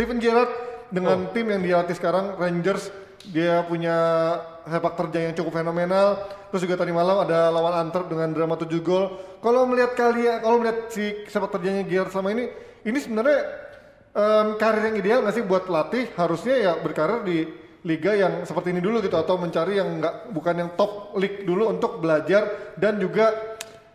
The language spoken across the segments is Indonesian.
Steven Gerrard dengan tim yang dia latih sekarang Rangers dia punya sepak terjang yang cukup fenomenal. Terus juga tadi malam ada lawan Antwerp dengan drama 7 gol. Kalau melihat kalian, kalau melihat si sepak terjangnya Gerrard selama ini, ini sebenarnya em, karir yang ideal nggak sih buat pelatih? Harusnya ya berkarir di liga yang seperti ini dulu gitu atau mencari yang nggak bukan yang top league dulu untuk belajar dan juga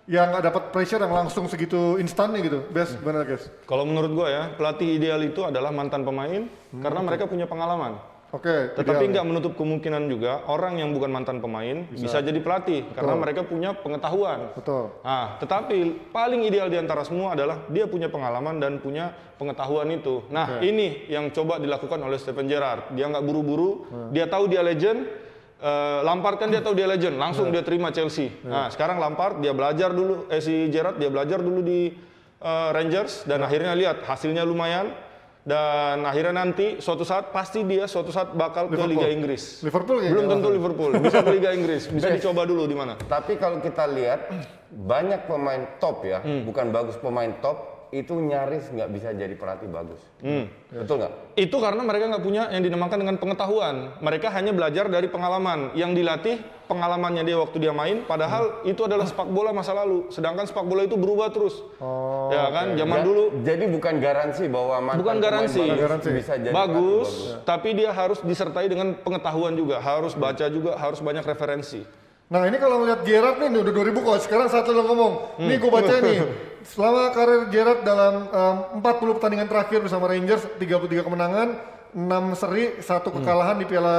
yang nggak dapat pressure yang langsung segitu instannya gitu. Best benar guys. Kalau menurut gua ya, pelatih ideal itu adalah mantan pemain karena mereka punya pengalaman. Oke. Tetapi ideal. nggak menutup kemungkinan juga orang yang bukan mantan pemain bisa, jadi pelatih karena mereka punya pengetahuan. Betul. Nah, tetapi paling ideal di antara semua adalah dia punya pengalaman dan punya pengetahuan itu. Nah, ini yang coba dilakukan oleh Steven Gerrard. Dia nggak buru-buru, dia tahu dia legend. Eh, Lampard kan dia tahu dia legend, langsung dia terima Chelsea. Nah, sekarang Lampard dia belajar dulu, eh si Gerrard dia belajar dulu di eh, Rangers dan akhirnya lihat hasilnya lumayan dan akhirnya nanti suatu saat pasti dia suatu saat bakal ke Liverpool. Liga Inggris. Liverpool kayaknya Belum tentu. Liverpool, bisa ke Liga Inggris, bisa dicoba dulu di mana. Tapi kalau kita lihat banyak pemain top ya, bukan bagus pemain top itu nyaris nggak bisa jadi pelatih bagus. Betul nggak? Itu karena mereka nggak punya yang dinamakan dengan pengetahuan. Mereka hanya belajar dari pengalaman. Yang dilatih pengalamannya dia waktu dia main, padahal itu adalah sepak bola masa lalu. Sedangkan sepak bola itu berubah terus. Oh, ya kan, zaman Ja- dulu Jadi bukan garansi bahwa mantan Bukan garansi. bagus Garansi. bisa jadi bagus, pelatih tapi dia harus disertai dengan pengetahuan juga. Harus baca juga, harus banyak referensi. Nah ini kalau ngeliat Gerrard nih udah 2000 kok. Sekarang saat lo ngomong, Hmm. nih gue baca nih. Selama karir Gerrard dalam em, 40 pertandingan terakhir bersama Rangers, 33 kemenangan, 6 seri, satu Hmm. kekalahan di piala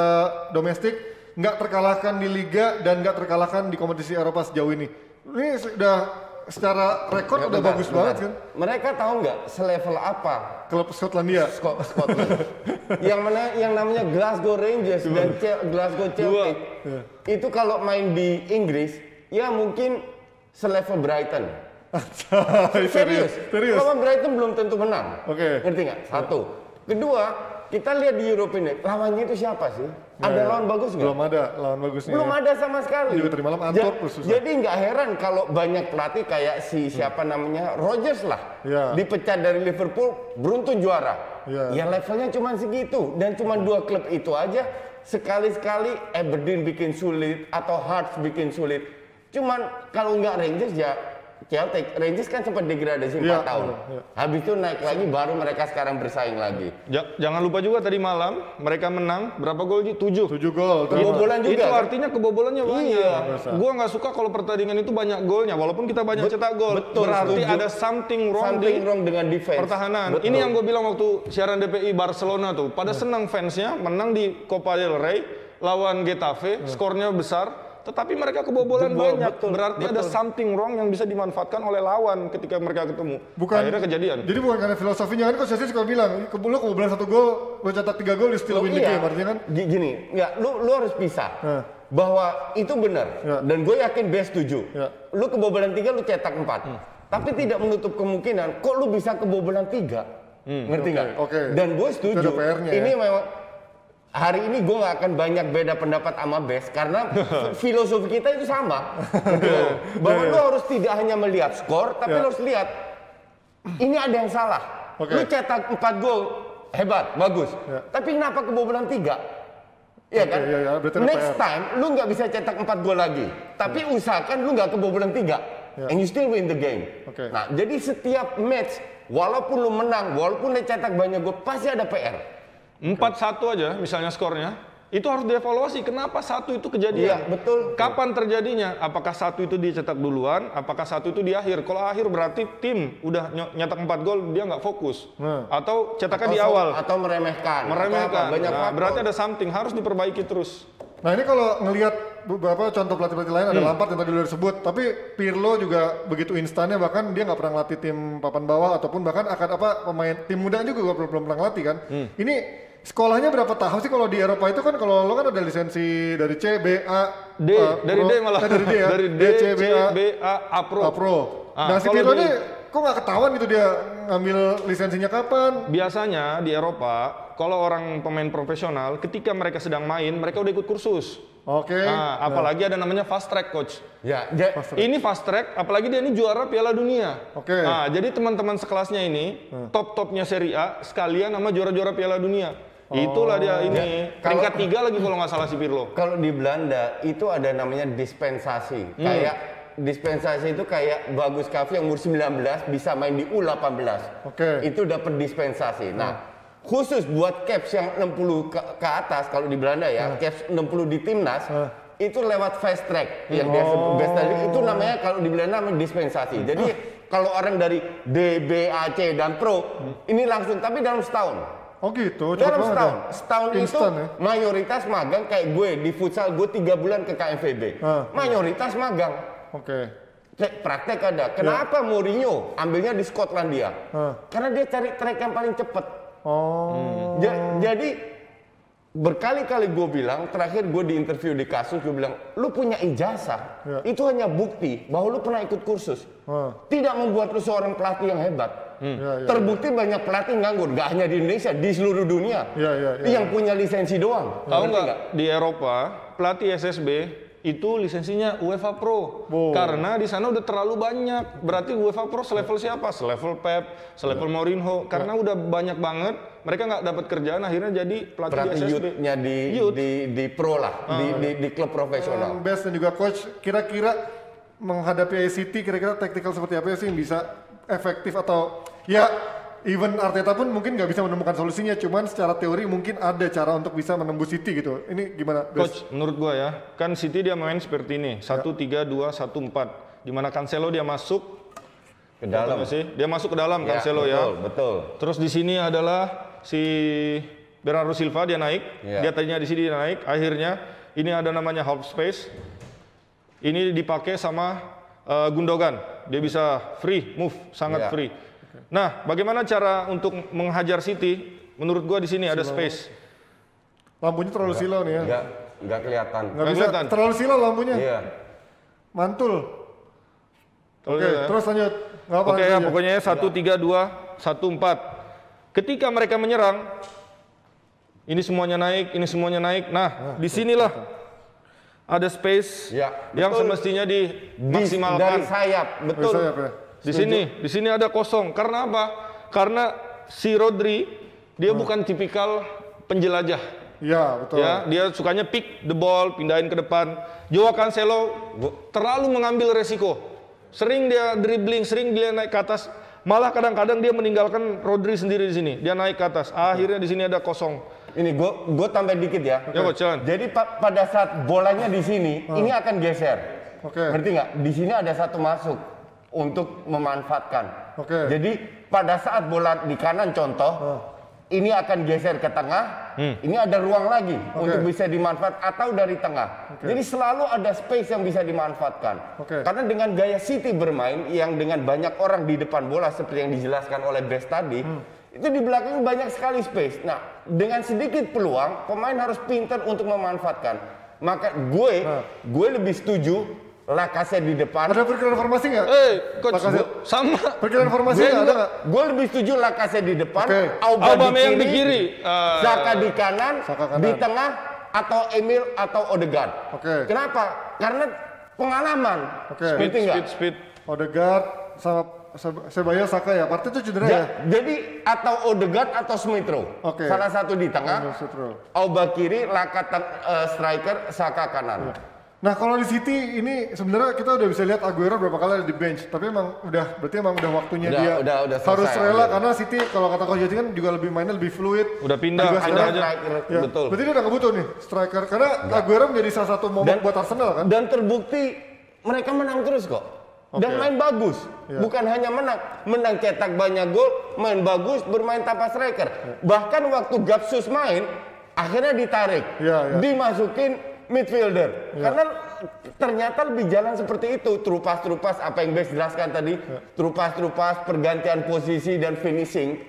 domestik, nggak terkalahkan di liga dan nggak terkalahkan di kompetisi Eropa sejauh ini. Ini sudah secara rekor Ya, udah bentar, bagus bentar. banget kan. Mereka tahu nggak selevel apa Klub Skotlandia. Scot- Scotland? yang mana yang namanya Glasgow Rangers dan Ce- Glasgow Celtic itu kalau main di Inggris ya mungkin selevel Brighton. Serius, Serius. Lawan Brighton belum tentu menang. Oke. Ngerti nggak? Satu. Kedua, kita lihat di European League, lawannya itu siapa sih? Ada Ya, ya. lawan bagus nggak? Belum ada lawan bagusnya. Belum ya. ada sama sekali. Juga tadi malam Ja- terus susah. Jadi nggak heran kalau banyak pelatih kayak si siapa namanya Rodgers lah, Ya. dipecat dari Liverpool, beruntun juara. Ya. Ya levelnya cuma segitu dan cuma dua klub itu aja. Sekali-sekali Aberdeen bikin sulit atau Hearts bikin sulit. Cuman kalau nggak Rangers ya Celtic. Rangers kan sempat degradasi 4 Ya, tahun. ya. Habis itu naik lagi baru mereka sekarang bersaing lagi. Ja- jangan lupa juga tadi malam mereka menang berapa gol Ji? 7. 7 gol. Kebobolan juga. itu kan? artinya kebobolannya banyak. Iya. Gua nggak suka kalau pertandingan itu banyak golnya, walaupun kita banyak cetak gol. betul, Berarti setuju. ada something wrong Something di wrong dengan defense. pertahanan. Betul. Ini yang gue bilang waktu siaran DPI Barcelona tuh. Pada senang fansnya menang di Copa del Rey lawan Getafe, skornya besar. Tetapi mereka kebobolan Jebol, banyak. betul, Berarti ada betul. something wrong yang bisa dimanfaatkan oleh lawan ketika mereka ketemu. Bukan. Akhirnya kejadian. Jadi bukan karena filosofinya kan coach Yassin suka bilang, ke lu kebobolan satu gol, lu cetak tiga gol, you still win the Iya. game. Artinya kan Gi- Gini, ya lu lu harus pisah. Hah. Bahwa itu benar. Ya. Dan gue yakin best setuju. Ya. Lu kebobolan tiga, lu cetak empat. Hmm. Tapi tidak menutup kemungkinan, kok lu bisa kebobolan tiga? Ngerti nggak? Hmm. oke. Dan gue setuju. Ada ini ya. memang hari ini gue nggak akan banyak beda pendapat sama Best karena filosofi kita itu sama. Gitu. Bahwa lu harus tidak hanya melihat skor, tapi Ya. lu harus lihat ini ada yang salah. Oke. Lu cetak 4 gol, hebat, bagus. Ya. Tapi kenapa kebobolan 3? Iya Oke, kan? iya, iya, berarti ada Next PR. time lu nggak bisa cetak 4 gol lagi. Tapi usahakan lu nggak kebobolan 3. Ya. And you still win the game. Oke. Nah, jadi setiap match walaupun lu menang, walaupun lu cetak banyak gol, pasti ada PR. 4-1 aja misalnya skornya. Itu harus dievaluasi. Kenapa satu itu kejadian? Iya, betul. Kapan terjadinya? Apakah satu itu dicetak duluan? Apakah satu itu di akhir? Kalau akhir berarti tim udah ny- nyetak 4 gol dia nggak fokus. Nah. Atau cetaknya di Atau- awal. atau meremehkan. atau Meremehkan. apa, banyak Nah, faktor. berarti ada something harus diperbaiki terus. Nah ini kalau ngelihat beberapa contoh pelatih-pelatih lain Hmm. ada Lampard yang tadi udah disebut, tapi Pirlo juga begitu instannya bahkan dia nggak pernah ngelatih tim papan bawah ataupun bahkan akan apa pemain tim muda juga belum, belum pernah ngelatih kan. Hmm. Ini sekolahnya berapa tahun sih kalau di Eropa itu kan kalau lo kan ada lisensi dari C, B, A, D, eh, dari Pro. D malah. Eh, dari D ya. dari D, C, B, A, B, A, A Pro. A Pro. Ah, nah si Pirlo ini kok nggak ketahuan gitu dia ngambil lisensinya kapan? Biasanya di Eropa, kalau orang pemain profesional, ketika mereka sedang main, mereka udah ikut kursus. Oke. Nah, apalagi ada namanya fast track coach. Ya, ja- Ini fast track, apalagi dia ini juara Piala Dunia. Oke. Nah, jadi teman-teman sekelasnya ini top-topnya Serie A sekalian sama juara-juara Piala Dunia. Itulah dia ini peringkat tiga lagi kalau nggak salah si Pirlo. kalau di Belanda itu ada namanya dispensasi. Hmm. Kayak dispensasi itu kayak Bagus Kavi yang umur 19 bisa main di U18. Oke. Itu dapat dispensasi. Nah, khusus buat caps yang 60 ke, ke atas kalau di Belanda ya, caps 60 di timnas itu lewat fast track yang dia sebut best tadi itu namanya kalau di Belanda namanya dispensasi. Jadi kalau orang dari D, B, A, C dan Pro ini langsung tapi dalam setahun. Oh gitu, Dalam setahun, ya? setahun itu ya? mayoritas magang kayak gue di futsal gue tiga bulan ke KMVB. Ah. Mayoritas magang. Oke. Cek praktek ada. Kenapa Mourinho ambilnya di Skotlandia? Ah. Karena dia cari track yang paling cepat. Oh. Ja- jadi berkali-kali gue bilang, terakhir gue di interview di kasus gue bilang, lu punya ijazah, Ya. itu hanya bukti bahwa lu pernah ikut kursus. Ah. Tidak membuat lu seorang pelatih yang hebat. Ya, ya, Terbukti banyak pelatih nganggur, gak hanya di Indonesia, di seluruh dunia. Ya, ya, ya. Yang punya lisensi doang. Tahu nggak di Eropa pelatih SSB itu lisensinya UEFA Pro Wow. karena di sana udah terlalu banyak. Berarti UEFA Pro selevel siapa? Selevel Pep, selevel Mourinho. Karena udah banyak banget, mereka nggak dapat kerjaan akhirnya jadi pelatih, Pelatih di youth-nya di, Youth. di, di pro lah, di, di, di klub profesional. best dan juga coach, kira-kira menghadapi ICT, kira-kira taktikal seperti apa sih yang bisa efektif atau ya even Arteta pun mungkin nggak bisa menemukan solusinya, cuman secara teori mungkin ada cara untuk bisa menembus City gitu. Ini gimana? Coach, menurut gua ya, kan City dia main seperti ini, 1 3 2 1 4. Di mana Cancelo dia masuk Ke dalam. Sih? Dia masuk ke dalam Ya, Cancelo betul, ya. Betul. Terus di sini adalah si Bernardo Silva dia naik. Iya. Dia tadinya di sini dia naik. Akhirnya ini ada namanya half space. Ini dipakai sama eh, Gundogan. Dia bisa free move, sangat Iya. free. Nah, bagaimana cara untuk menghajar City? Menurut gua di sini ada space. Lampunya terlalu silau nih ya. Nggak, nggak kelihatan. Nggak Nggak bisa, kelihatan. terlalu silau lampunya. Iya. Mantul. Oke, ya. terus lanjut. Apa Oke ya, lanjut. pokoknya 1 3 2 1 4. Ketika mereka menyerang ini semuanya naik, ini semuanya naik. Nah, di sinilah ada space Ya, yang betul. semestinya Di, dimaksimalkan. dari sayap, betul. Bisa ya, Di sini, di sini ada kosong. Karena apa? Karena si Rodri dia bukan tipikal penjelajah. Iya, betul. Ya, dia sukanya pick the ball, pindahin ke depan. Joao Cancelo terlalu mengambil resiko. Sering dia dribbling, sering dia naik ke atas. Malah kadang-kadang dia meninggalkan Rodri sendiri di sini. Dia naik ke atas. Akhirnya di sini ada kosong. Ini gue gue tambah dikit ya. Ya, jalan. Jadi pa- pada saat bolanya di sini, ini akan geser. Oke. Ngerti nggak? Di sini ada satu masuk untuk memanfaatkan. Oke. Jadi pada saat bola di kanan contoh, ini akan geser ke tengah. Ini ada ruang lagi untuk bisa dimanfaat atau dari tengah. Jadi selalu ada space yang bisa dimanfaatkan. Oke. Karena dengan gaya City bermain yang dengan banyak orang di depan bola seperti yang dijelaskan oleh Best tadi, itu di belakang banyak sekali space. Nah, dengan sedikit peluang, pemain harus pintar untuk memanfaatkan. Maka gue, gue lebih setuju Lacazette di depan. Ada perkiraan formasi nggak? Eh, coach, sama. Perkiraan formasi nggak ada nggak? gue lebih setuju Lacazette di depan, Oke. Auba, Aubameyang di di kiri, kiri. Eh, Saka di kanan, Saka kanan. di tengah atau Emil atau Odegaard. Oke. Kenapa? Karena pengalaman. Oke. speed, Ngerti nggak? speed, speed. Odegaard sama Se- Sebaya Saka ya. Partnya itu cedera ya. Ja- Jadi atau Odegaard atau Smith Rowe. Oke. Salah satu di tengah. Auba kiri, Laka eh, striker, Saka kanan. Nah kalau di City ini sebenarnya kita udah bisa lihat Aguero berapa kali ada di bench, tapi emang udah berarti emang udah waktunya Udah- dia udah- udah harus selesai, rela Aguero. karena City kalau kata Coach kan juga lebih mainnya lebih fluid. Udah pindah, Juga pindah aja. Ya, betul. Berarti dia udah nggak butuh nih striker karena Aguero menjadi salah satu momen Dan- buat Arsenal kan. Dan terbukti mereka menang terus kok. Dan Oke. main bagus. Iya. Bukan hanya menang, menang cetak banyak gol, main bagus, bermain tanpa striker. Bahkan waktu Gapsus main, akhirnya ditarik, Iya, iya. dimasukin midfielder. Karena ternyata lebih jalan seperti itu. Terupas-terupas apa yang Bes jelaskan tadi, terupas-terupas pergantian posisi dan finishing.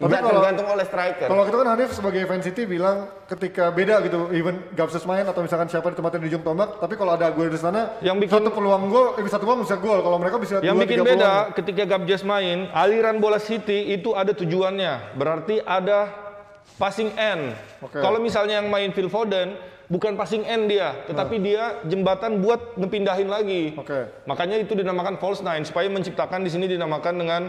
Tapi Nggak kalau- tergantung oleh striker. Kalau kita kan Hanif sebagai fan City bilang ketika beda gitu, even Gapsus main atau misalkan siapa ditempatin di ujung tombak, tapi kalau ada Aguero di sana, Yang bikin- satu peluang gol, eh, satu peluang bisa gol. Kalau mereka bisa Yang dua, bikin beda peluang. ketika Gabjes main, aliran bola City itu ada tujuannya. Berarti ada passing end. Oke. Kalau misalnya yang main Phil Foden, bukan passing end dia, tetapi dia jembatan buat ngepindahin lagi. Oke. Makanya itu dinamakan false nine supaya menciptakan di sini dinamakan dengan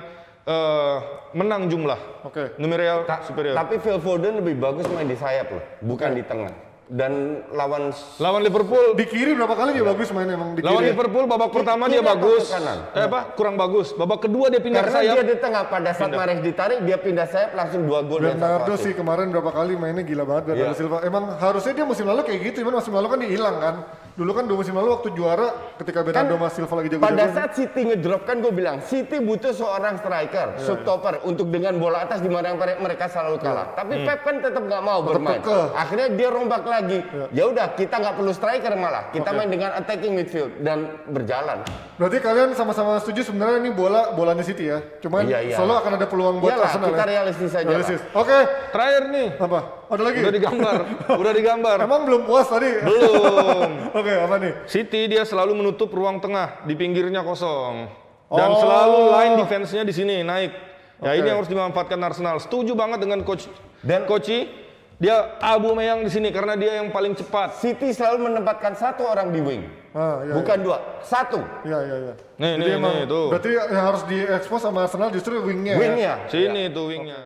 eh, menang jumlah. Oke. Numeral Ta- superior. Tapi Phil Foden lebih bagus main di sayap loh, bukan di tengah. Dan lawan Lawan Liverpool Di kiri berapa kali dia bagus main emang di Lawan kiri. Liverpool babak pertama dia bagus. ke kanan? Eh apa? Kurang bagus. Babak kedua dia pindah ke karena sayap. dia di tengah pada saat Mahrez ditarik dia pindah sayap langsung dua gol dan Bernardo sih kemarin berapa kali mainnya gila banget Bernardo Iya. Silva. Emang harusnya dia musim lalu kayak gitu, cuman musim lalu kan dia hilang kan. Dulu kan dua musim lalu waktu juara ketika Bernardo sama Silva lagi Pada jago-jago. saat City ngedrop kan gue bilang City butuh seorang striker, Iya, subtopper untuk dengan bola atas di mana mere- mereka selalu kalah. Tapi Pep kan tetap nggak mau bermain. kekeh. Iya. Akhirnya dia rombak lagi. Ya udah kita nggak perlu striker malah. Kita main dengan attacking midfield dan berjalan. Berarti kalian sama-sama setuju sebenarnya ini bola bolanya City ya. Cuman Iya, iya. selalu akan ada peluang buat Iyalah, Arsenal kita ya. realistis. Realistis. Oke, Terakhir nih. apa? Ada lagi? Udah digambar. Udah digambar. Emang belum puas tadi? Belum. Oke, apa nih? City dia selalu menutup ruang tengah di pinggirnya kosong. Dan Oh. selalu line defense-nya di sini naik. Ya Oke. ini yang harus dimanfaatkan Arsenal. Setuju banget dengan coach Dan- Koci. Dia Abu Meyang di sini karena dia yang paling cepat. City selalu menempatkan satu orang di wing. Ah, iya, Bukan dua, satu. Iya, iya, iya. Nih, Jadi nih, emang nih, tuh. berarti yang harus diekspos sama Arsenal justru wingnya ya? Wingnya. Sini tuh wingnya.